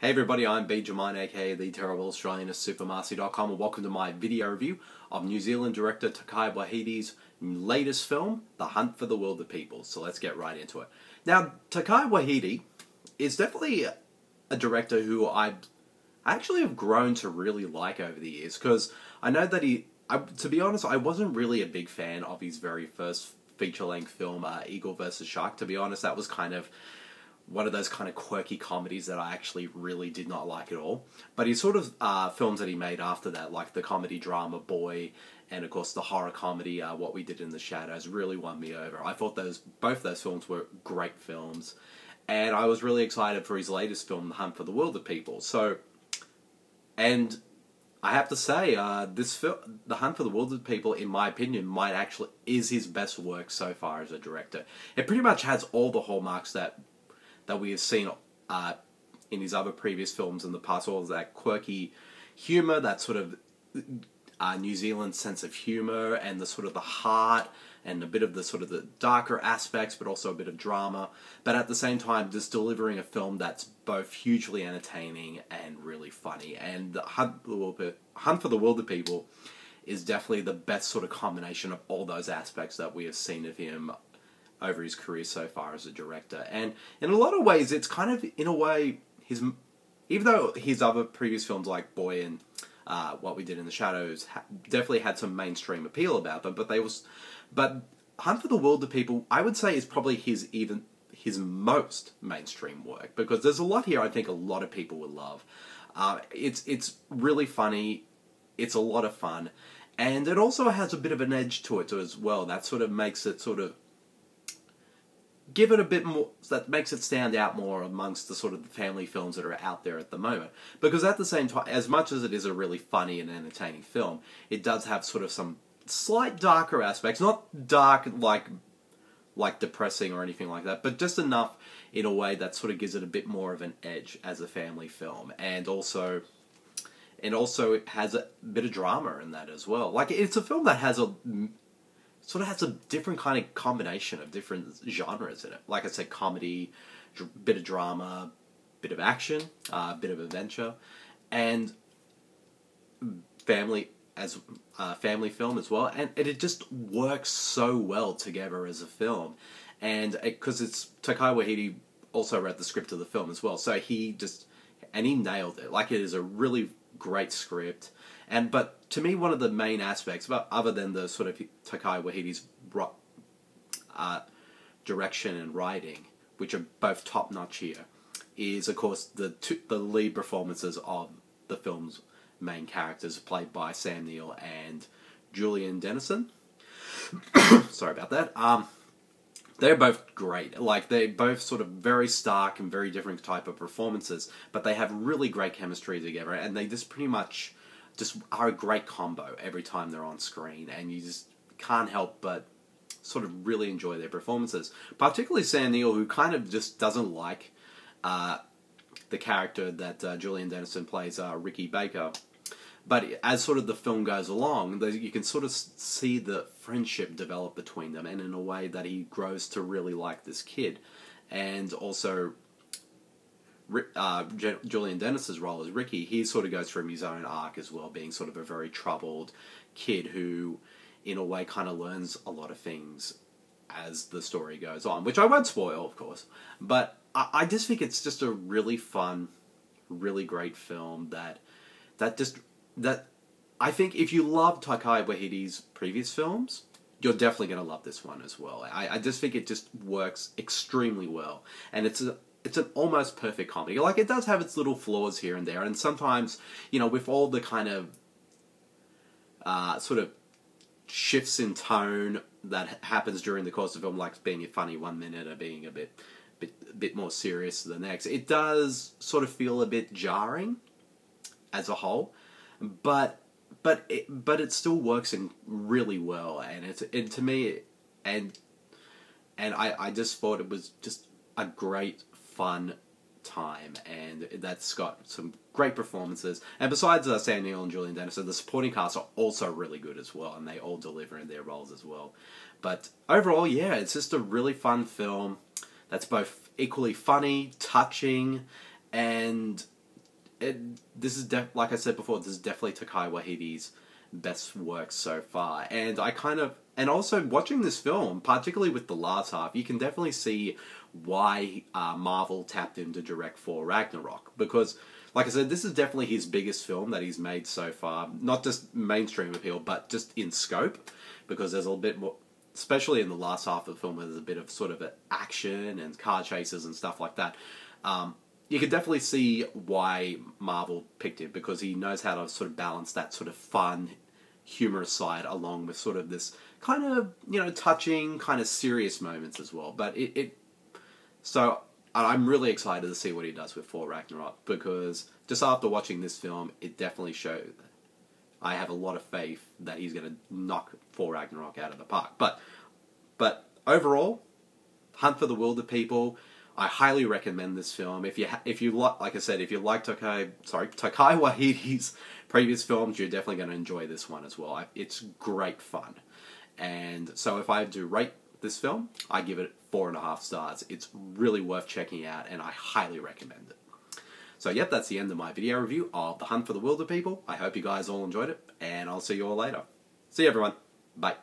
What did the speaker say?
Hey everybody, I'm Bede Jermyn, aka the Terrible Australian at SuperMarcey.com, and welcome to my video review of New Zealand director Takai Waititi's latest film, The Hunt for the Wilderpeople. So let's get right into it. Now, Takai Waititi is definitely a director who I actually have grown to really like over the years, because I know that he, I, to be honest, I wasn't really a big fan of his very first feature-length film, uh, Eagle vs. Shark. To be honest, that was kind of one of those kind of quirky comedies that I actually really did not like at all. But his sort of uh, films that he made after that, like the comedy drama Boy, and of course the horror comedy uh, What We Did in the Shadows, really won me over. I thought those both those films were great films, and I was really excited for his latest film, The Hunt for the Wilderpeople. So, and I have to say, uh, this film, The Hunt for the Wilderpeople, in my opinion, might actually is his best work so far as a director. It pretty much has all the hallmarks that that we have seen uh, in his other previous films in the past. All that quirky humor, that sort of uh, New Zealand sense of humor, and the sort of the heart, and a bit of the sort of the darker aspects, but also a bit of drama. But at the same time, just delivering a film that's both hugely entertaining and really funny. And Hunt for the Wilderpeople is definitely the best sort of combination of all those aspects that we have seen of him over his career so far as a director. And in a lot of ways, it's kind of, in a way, his. Even though his other previous films like Boy and uh, What We Did in the Shadows ha- definitely had some mainstream appeal about them, but they was. But Hunt for the World Wilderpeople, I would say, is probably his even his most mainstream work because there's a lot here I think a lot of people would love. Uh, it's it's really funny, it's a lot of fun, and it also has a bit of an edge to it as well. That sort of makes it sort of give it a bit more that makes it stand out more amongst the sort of the family films that are out there at the moment. Because at the same time as much as it is a really funny and entertaining film it does have sort of some slight darker aspects not dark like like depressing or anything like that but just enough in a way that sort of gives it a bit more of an edge as a family film. And also and also it has a bit of drama in that as well. Like it's a film that has a sort of has a different kind of combination of different genres in it. Like I said, comedy, dr- bit of drama, bit of action, a uh, bit of adventure, and family as uh, family film as well. And, and, it just works so well together as a film. And because it, it's Takai Waititi also wrote the script of the film as well, so he just and he nailed it. Like it is a really great script. And but to me, one of the main aspects, other than the sort of Takai Waititi's uh, direction and writing, which are both top notch here, is of course the two, the lead performances of the film's main characters, played by Sam Neill and Julian Dennison. Sorry about that. Um, they're both great. Like they're both sort of very stark and very different type of performances, but they have really great chemistry together, and they just pretty much just are a great combo every time they're on screen, and you just can't help but sort of really enjoy their performances. Particularly Sam Neill, who kind of just doesn't like uh, the character that uh, Julian Dennison plays, uh, Ricky Baker. But as sort of the film goes along, you can sort of see the friendship develop between them, and in a way that he grows to really like this kid. And also, uh, Julian Dennison's role as Ricky, he sort of goes through his own arc as well, being sort of a very troubled kid who, in a way, kind of learns a lot of things as the story goes on, which I won't spoil, of course. But I, I just think it's just a really fun, really great film that that just that I think if you love Takai Waititi's previous films, you're definitely going to love this one as well. I, I just think it just works extremely well, and it's a, it's an almost perfect comedy. Like it does have its little flaws here and there, and sometimes you know with all the kind of uh, sort of shifts in tone that happens during the course of the film, like being funny one minute or being a bit, bit, a bit more serious the next. It does sort of feel a bit jarring as a whole, but but it, but it still works in really well, and it's and to me, and and I I just thought it was just a great fun time, and that's got some great performances. And besides uh, Sam and Julian Dennison, the supporting cast are also really good as well, and they all deliver in their roles as well. But overall, yeah, it's just a really fun film that's both equally funny, touching, and it, this is def- like I said before, this is definitely Takai Waititi's best work so far, and I kind of and also watching this film, particularly with the last half, you can definitely see why uh, Marvel tapped him to direct for Ragnarok because. Like I said, this is definitely his biggest film that he's made so far. Not just mainstream appeal, but just in scope, because there's a little bit more, especially in the last half of the film, where there's a bit of sort of action and car chases and stuff like that. Um, you can definitely see why Marvel picked him because he knows how to sort of balance that sort of fun, humorous side along with sort of this kind of you know touching, kind of serious moments as well. But it, it so I'm really excited to see what he does with Thor Ragnarok because just after watching this film, it definitely showed. I have a lot of faith that he's going to knock Thor Ragnarok out of the park. But but overall, Hunt for the Wilderpeople. I highly recommend this film. If you if you like, like I said, if you like Takai, sorry, Takai Waititi's previous films, you're definitely going to enjoy this one as well. It's great fun, and so if I to rate this film, I give it four and a half stars. It's really worth checking out, and I highly recommend it. So, yep, that's the end of my video review of The Hunt for the Wilderpeople. I hope you guys all enjoyed it, and I'll see you all later. See you, everyone. Bye.